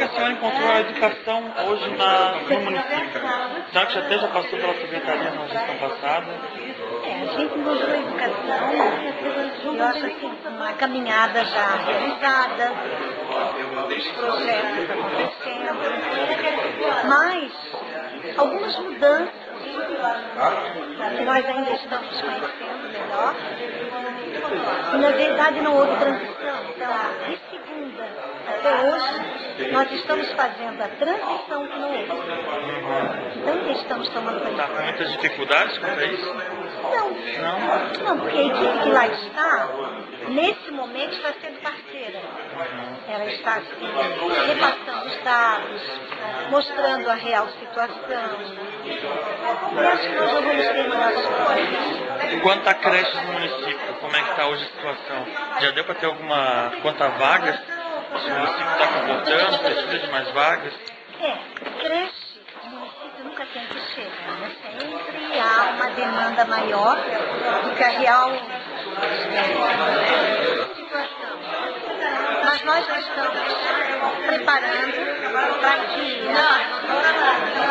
que a senhora encontrou a educação hoje na, no município? Será que já até já passou pela secretaria na gestão passada? É, a gente encontrou a educação, eu acho assim, uma caminhada já realizada, os projetos acontecendo, mas algumas mudanças que nós ainda estamos conhecendo melhor. E na verdade não houve transição. Então, de segunda até hoje, nós estamos fazendo a transição que não houve. Então estamos tomando Está com muitas dificuldades quanto a isso? Não, Não? não, porque a equipe que lá está, nesse momento, está sendo parceira. Ela está assim, repassando os dados, mostrando a real situação. E acho que nós vamos terminar as coisas. Quanto a creches no município, como é que está hoje a situação? Já deu para ter alguma... quanto a vagas? Se o município está comportando, precisa de mais vagas? É, creche, o município nunca tem que chegar, né? Sempre há uma demanda maior do que a real é, situação. Mas nós já estamos preparando para que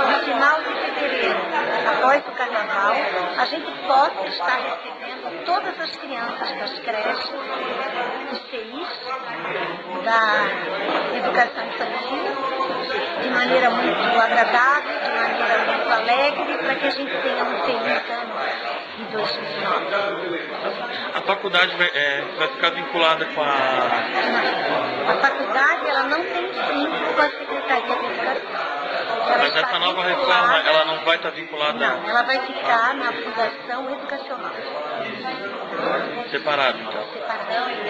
no final de fevereiro, após o carnaval, a gente possa estar recebendo todas as crianças das creches, dos CIs, da educação infantil, de maneira muito agradável, de maneira muito alegre, para que a gente tenha um feliz ano de 2009. A faculdade vai, é, vai ficar vinculada com a... A faculdade ela não tem vínculo com a Secretaria de Educação. Ela Mas essa nova reforma, ela não vai estar vinculada Não, ela vai ficar na Fundação Educacional. separada, então? Separada.